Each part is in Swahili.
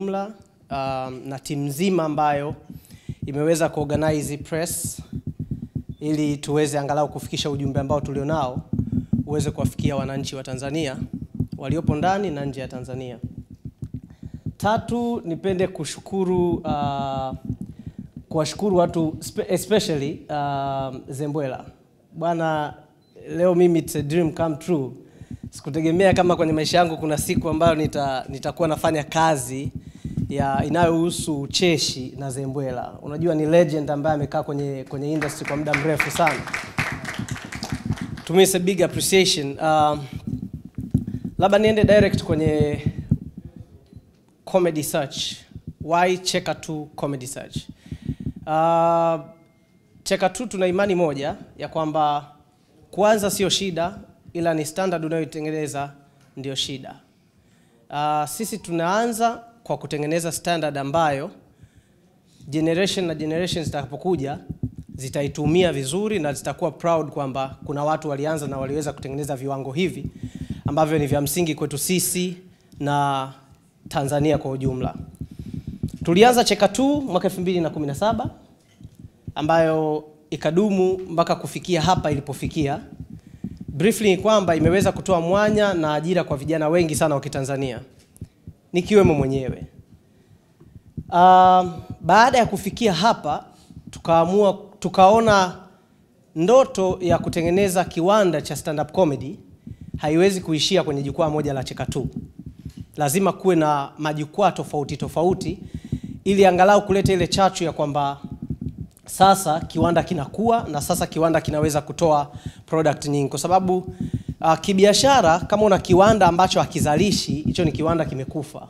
jumla um, na timu nzima ambayo imeweza kuorganize press ili tuweze angalau kufikisha ujumbe ambao tulionao uweze kuwafikia wananchi wa Tanzania waliopo ndani na nje ya Tanzania. Tatu, nipende kushukuru uh, kuwashukuru watu especially uh, Zembwela. Bwana, leo mimi it's a dream come true. Sikutegemea kama kwenye maisha yangu kuna siku ambayo nitakuwa nita, nafanya kazi ya inayohusu cheshi na Zembwela. Unajua ni legend ambaye amekaa kwenye, kwenye industry kwa muda mrefu sana. To me it's a big appreciation. Um, labda niende direct kwenye comedy search. Why Cheka tu comedy search? Uh, Cheka tu tuna imani moja ya kwamba kwanza sio shida, ila ni standard unayotengeneza ndio shida. Uh, sisi tunaanza kwa kutengeneza standard ambayo generation na generation zitakapokuja zitaitumia vizuri na zitakuwa proud kwamba kuna watu walianza na waliweza kutengeneza viwango hivi ambavyo ni vya msingi kwetu sisi na Tanzania kwa ujumla. Tulianza Cheka 2 mwaka 2017 ambayo ikadumu mpaka kufikia hapa ilipofikia. Briefly ni kwamba imeweza kutoa mwanya na ajira kwa vijana wengi sana wa Kitanzania nikiwemo mwenyewe. Uh, baada ya kufikia hapa tukaamua tukaona ndoto ya kutengeneza kiwanda cha stand up comedy haiwezi kuishia kwenye jukwaa moja la Cheka tu. Lazima kuwe na majukwaa tofauti tofauti ili angalau kuleta ile chachu ya kwamba sasa kiwanda kinakuwa na sasa kiwanda kinaweza kutoa product nyingi, kwa sababu uh, kibiashara, kama una kiwanda ambacho hakizalishi, hicho ni kiwanda kimekufa.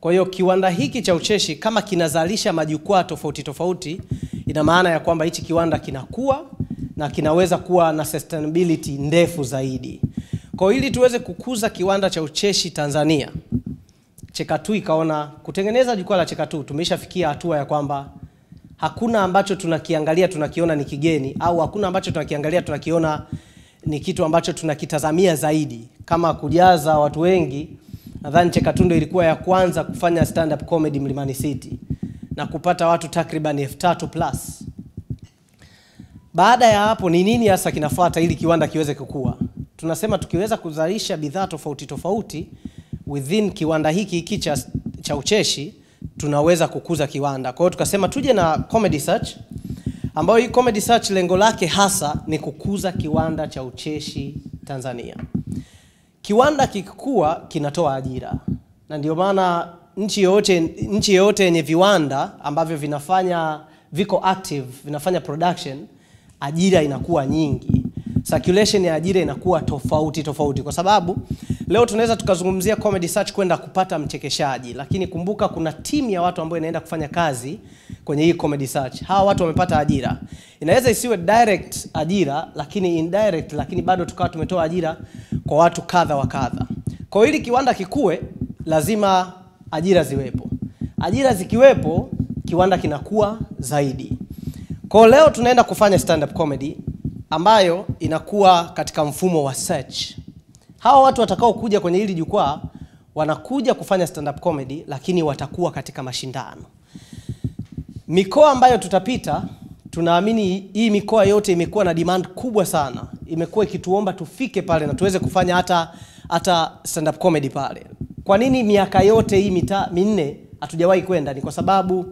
Kwa hiyo kiwanda hiki cha ucheshi kama kinazalisha majukwaa tofauti tofauti, ina maana ya kwamba hichi kiwanda kinakuwa na kinaweza kuwa na sustainability ndefu zaidi. Kwa ili tuweze kukuza kiwanda cha ucheshi Tanzania, Chekatu ikaona kutengeneza jukwaa la Chekatu, 2 tumeshafikia hatua ya kwamba hakuna ambacho tunakiangalia tunakiona ni kigeni au hakuna ambacho tunakiangalia tunakiona ni kitu ambacho tunakitazamia zaidi kama kujaza watu wengi. Nadhani Chekatundo ilikuwa ya kwanza kufanya stand up comedy Mlimani City na kupata watu takriban elfu tatu plus. Baada ya hapo ni nini hasa kinafuata ili kiwanda kiweze kukua? Tunasema tukiweza kuzalisha bidhaa tofauti tofauti within kiwanda hiki hiki cha, cha ucheshi tunaweza kukuza kiwanda. Kwa hiyo tukasema tuje na Comedy Search ambayo hii Comedy Search lengo lake hasa ni kukuza kiwanda cha ucheshi Tanzania. Kiwanda kikikua kinatoa ajira, na ndio maana nchi yoyote nchi yoyote yenye viwanda ambavyo vinafanya viko active vinafanya production, ajira inakuwa nyingi, circulation ya ajira inakuwa tofauti tofauti, kwa sababu leo tunaweza tukazungumzia Comedy Search kwenda kupata mchekeshaji, lakini kumbuka kuna timu ya watu ambao inaenda kufanya kazi kwenye hii Comedy Search. Hawa watu wamepata ajira, inaweza isiwe direct ajira, lakini indirect, lakini bado tukawa tumetoa ajira kwa watu kadha wa kadha. Kwa hiyo ili kiwanda kikue, lazima ajira ziwepo. Ajira zikiwepo, kiwanda kinakuwa zaidi. Kwa leo tunaenda kufanya stand up comedy ambayo inakuwa katika mfumo wa search. Hawa watu watakao kuja kwenye hili jukwaa wanakuja kufanya stand up comedy, lakini watakuwa katika mashindano. Mikoa ambayo tutapita, tunaamini hii mikoa yote imekuwa na demand kubwa sana, imekuwa ikituomba tufike pale na tuweze kufanya hata hata stand up comedy pale. Kwa nini miaka yote hii mita minne hatujawahi kwenda? Ni kwa sababu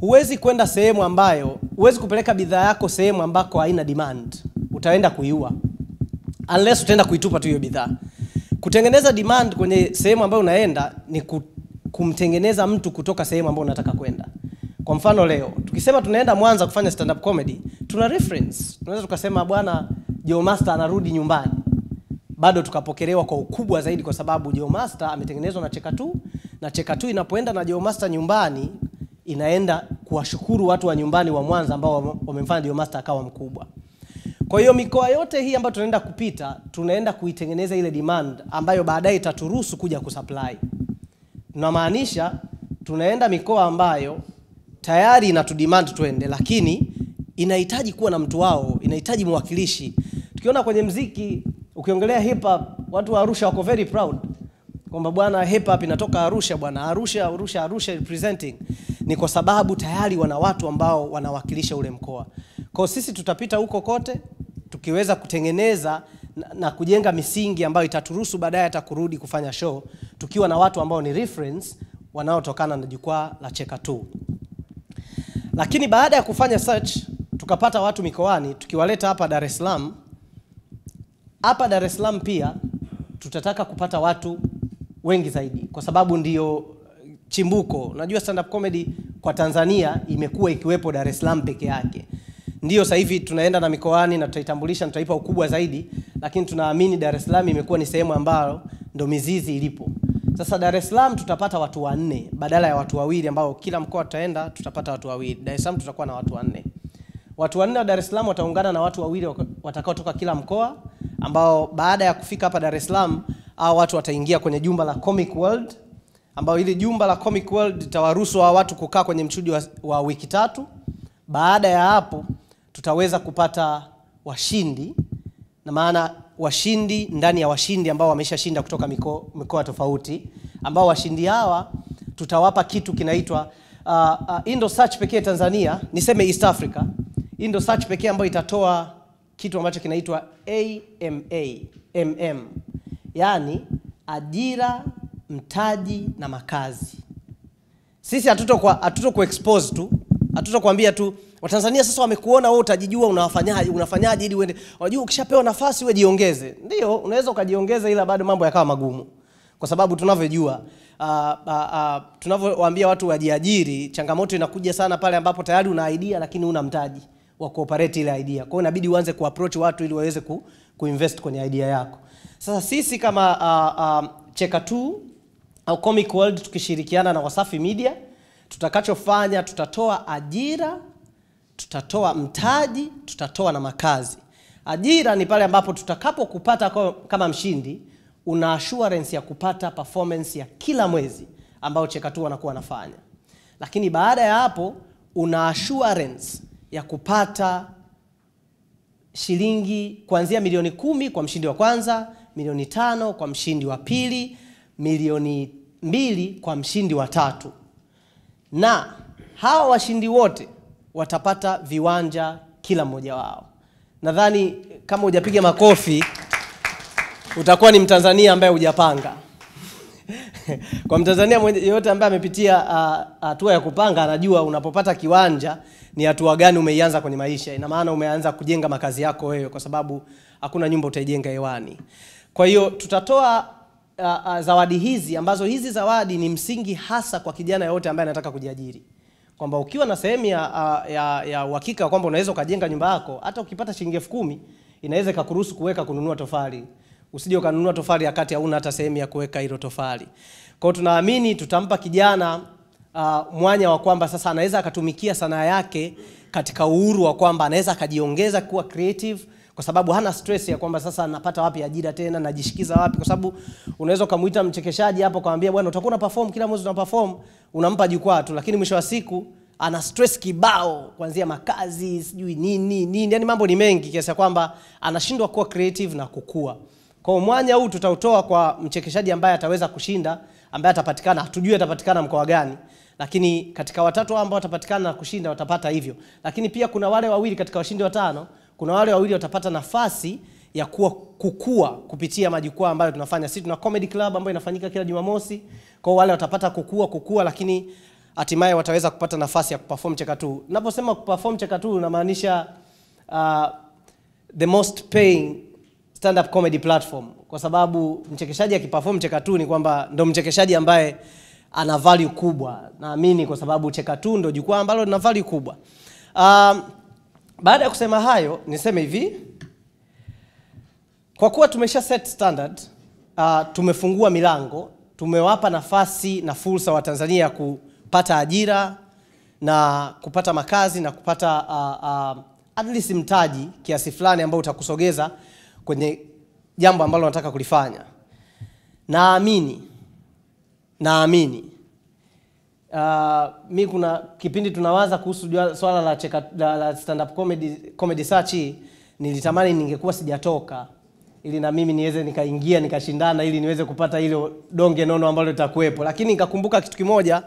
huwezi kwenda sehemu ambayo huwezi kupeleka bidhaa yako sehemu ambako haina demand, utaenda kuiua unless utaenda kuitupa tu hiyo bidhaa. Kutengeneza demand kwenye sehemu ambayo unaenda ni kumtengeneza mtu kutoka sehemu ambayo unataka kwenda. Kwa mfano leo tukisema tunaenda Mwanza kufanya stand up comedy, tuna reference. Tunaweza tukasema bwana Joe Master anarudi nyumbani, bado tukapokelewa kwa ukubwa zaidi, kwa sababu Joe Master ametengenezwa na Cheka Tu, na Cheka Tu inapoenda na Joe Master nyumbani inaenda kuwashukuru watu wa nyumbani wa Mwanza ambao wamemfanya Joe Master akawa mkubwa. Kwa hiyo mikoa yote hii ambayo tunaenda kupita, tunaenda kuitengeneza ile demand ambayo baadaye itaturuhusu kuja kusupply. Tunamaanisha tunaenda mikoa ambayo tayari inatudemand twende, lakini inahitaji kuwa na mtu wao, inahitaji mwakilishi. Tukiona kwenye mziki, ukiongelea hip hop, watu wa Arusha wako very proud kwamba bwana hip hop inatoka Arusha bwana, Arusha Arusha Arusha representing, ni kwa sababu tayari wana watu ambao wanawakilisha ule mkoa. Kwa sisi tutapita huko kote tukiweza kutengeneza na, na kujenga misingi ambayo itaturuhusu baadaye hata kurudi kufanya show tukiwa na watu ambao ni reference wanaotokana na jukwaa la Cheka Tu. Lakini baada ya kufanya search tukapata watu mikoani, tukiwaleta hapa Dar es Salaam. Hapa Dar es Salaam pia tutataka kupata watu wengi zaidi, kwa sababu ndio chimbuko. Unajua stand up comedy kwa Tanzania imekuwa ikiwepo Dar es Salaam peke yake. ndiyo sasa hivi tunaenda na mikoani na tutaitambulisha, tutaipa ukubwa zaidi, lakini tunaamini Dar es Salaam imekuwa ni sehemu ambayo ndo mizizi ilipo. Sasa Dar es Salaam tutapata watu wanne badala ya watu wawili ambao kila mkoa tutaenda tutapata watu wawili. Dar es Salaam tutakuwa na watu wanne. Watu wanne wa Dar es Salaam wataungana na watu wawili watakaotoka kila mkoa ambao baada ya kufika hapa Dar es Salaam hao watu wataingia kwenye jumba la Comic World ambao hili jumba la Comic World litawaruhusu hao watu kukaa kwenye mchujo wa, wa wiki tatu. Baada ya hapo tutaweza kupata washindi na maana washindi ndani ya washindi ambao wameshashinda kutoka mikoa, mikoa tofauti ambao washindi hawa tutawapa kitu kinaitwa uh, uh, Indo Search pekee Tanzania, niseme East Africa. Indo Search pekee ambayo itatoa kitu ambacho kinaitwa AMA MM, yaani ajira, mtaji na makazi. Sisi hatuto kwa hatuto ku expose tu, hatuto kuambia tu Watanzania sasa wamekuona wewe, utajijua unawafanyaje, unafanyaje ili uende. Unajua ukishapewa nafasi wewe jiongeze. Ndio, unaweza ukajiongeza, ila bado mambo yakawa magumu, kwa sababu tunavyojua uh, uh, uh, tunavyowaambia watu wajiajiri, changamoto inakuja sana pale ambapo tayari una idea lakini una mtaji wa kuoperate ile idea. Kwa hiyo inabidi uanze kuapproach watu ili waweze ku, kuinvest kwenye idea yako. Sasa sisi kama uh, uh, Cheka Tu au Comic World tukishirikiana na Wasafi Media, tutakachofanya tutatoa ajira tutatoa mtaji, tutatoa na makazi. Ajira ni pale ambapo tutakapokupata kama mshindi, una assurance ya kupata performance ya kila mwezi ambayo Chekatu wanakuwa wanafanya, lakini baada ya hapo una assurance ya kupata shilingi kuanzia milioni kumi kwa mshindi wa kwanza, milioni tano kwa mshindi wa pili, milioni mbili kwa mshindi wa tatu, na hawa washindi wote watapata viwanja kila mmoja wao. Nadhani kama hujapiga makofi utakuwa ni Mtanzania ambaye hujapanga. Kwa Mtanzania yeyote ambaye amepitia hatua uh, ya kupanga anajua unapopata kiwanja ni hatua gani umeianza kwenye maisha. Ina maana umeanza kujenga makazi yako wewe, kwa sababu hakuna nyumba utaijenga hewani. Kwa hiyo tutatoa uh, uh, zawadi hizi ambazo hizi zawadi ni msingi hasa kwa kijana yeyote ambaye anataka kujiajiri kwamba ukiwa na sehemu ya, ya, ya uhakika kwamba unaweza ukajenga nyumba yako, hata ukipata shilingi elfu kumi inaweza ikakuruhusu kuweka kununua tofali. Usije ukanunua tofali wakati hauna hata sehemu ya kuweka hilo tofali. Kwa hiyo tunaamini tutampa kijana uh, mwanya wa kwamba sasa anaweza akatumikia sanaa yake katika uhuru wa kwamba anaweza akajiongeza kuwa creative kwa sababu hana stress ya kwamba sasa napata wapi ajira tena, najishikiza wapi? Kwa sababu unaweza ukamuita mchekeshaji hapo ukamwambia, bwana, utakuwa una perform kila mwezi, una perform, unampa jukwaa tu, lakini mwisho wa siku ana stress kibao, kuanzia makazi, sijui nini nini, yani mambo ni mengi kiasi kwamba anashindwa kuwa creative na kukua. Kwa mwanya huu tutautoa kwa mchekeshaji ambaye ataweza kushinda, ambaye atapatikana, hatujui atapatikana mkoa gani, lakini katika watatu ambao watapatikana na kushinda watapata hivyo. Lakini pia kuna wale wawili katika washindi watano kuna wale wawili watapata nafasi ya kuwa kukua kupitia majukwaa ambayo tunafanya sisi. Tuna comedy club ambayo inafanyika kila Jumamosi, kwao wale watapata kukua kukua, lakini hatimaye wataweza kupata nafasi ya kuperform Cheka Tu. Naposema kuperform Cheka Tu unamaanisha uh, the most paying stand up comedy platform, kwa sababu mchekeshaji akiperform Cheka Tu ni kwamba ndo mchekeshaji ambaye ana value kubwa, naamini kwa sababu Cheka Tu ndo jukwaa ambalo lina value kubwa um, baada ya kusema hayo, niseme hivi, kwa kuwa tumesha set standard uh, tumefungua milango, tumewapa nafasi na fursa wa Tanzania ya kupata ajira na kupata makazi na kupata uh, uh, at least mtaji kiasi fulani ambao utakusogeza kwenye jambo ambalo nataka kulifanya. Naamini naamini Uh, mi kuna kipindi tunawaza kuhusu swala la, cheka, la, la stand up comedy, comedy search nilitamani ningekuwa sijatoka ili na mimi niweze nikaingia nikashindana ili niweze kupata ile donge nono ambalo litakuwepo, lakini nikakumbuka kitu kimoja.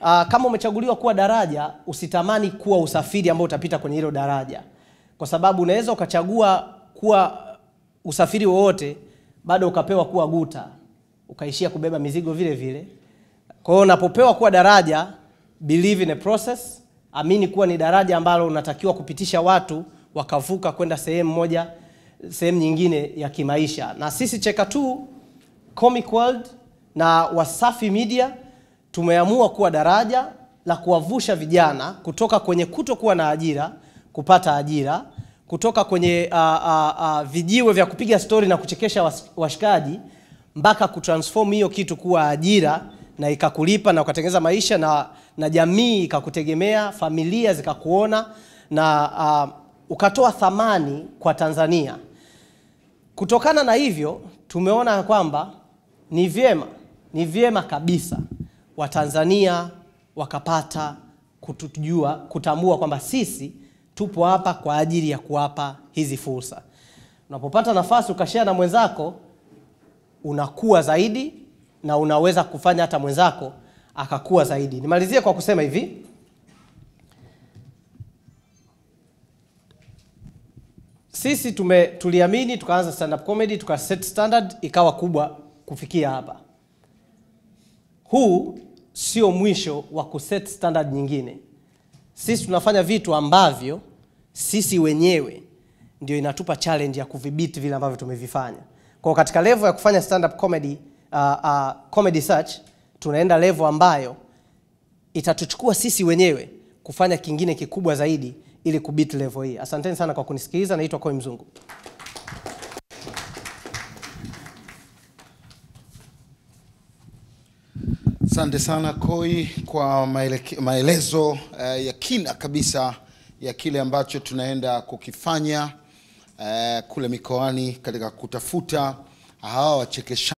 Uh, kama umechaguliwa kuwa daraja, usitamani kuwa usafiri ambao utapita kwenye hilo daraja, kwa sababu unaweza ukachagua kuwa usafiri wowote bado ukapewa kuwa guta, ukaishia kubeba mizigo vile vile. Kwa hiyo unapopewa kuwa daraja, believe in a process, amini kuwa ni daraja ambalo unatakiwa kupitisha watu wakavuka kwenda sehemu moja sehemu nyingine ya kimaisha. Na sisi Cheka tu Comic World na Wasafi Media tumeamua kuwa daraja la kuwavusha vijana kutoka kwenye kutokuwa na ajira kupata ajira, kutoka kwenye uh, uh, uh, vijiwe vya kupiga stori na kuchekesha washikaji mpaka kutransform hiyo kitu kuwa ajira na ikakulipa na ukatengeneza maisha na, na jamii ikakutegemea, familia zikakuona na uh, ukatoa thamani kwa Tanzania. Kutokana na hivyo, tumeona kwamba ni vyema ni vyema kabisa Watanzania wakapata kutujua, kutambua kwamba sisi tupo hapa kwa ajili ya kuwapa hizi fursa. Unapopata nafasi ukashare na mwenzako, unakuwa zaidi na unaweza kufanya hata mwenzako akakuwa zaidi. Nimalizie kwa kusema hivi, sisi tume tuliamini tukaanza stand up comedy tuka set standard ikawa kubwa kufikia hapa. Huu sio mwisho wa kuset standard nyingine. Sisi tunafanya vitu ambavyo sisi wenyewe ndio inatupa challenge ya kudhibiti vile ambavyo tumevifanya. Kwa katika level ya kufanya stand up comedy uh, uh, comedy search tunaenda levo ambayo itatuchukua sisi wenyewe kufanya kingine kikubwa zaidi ili kubit levo hii. Asanteni sana kwa kunisikiliza. Naitwa Koi Mzungu. Asante sana Koi kwa maeleke, maelezo uh, ya kina kabisa ya kile ambacho tunaenda kukifanya uh, kule mikoani katika kutafuta hawa wachekesha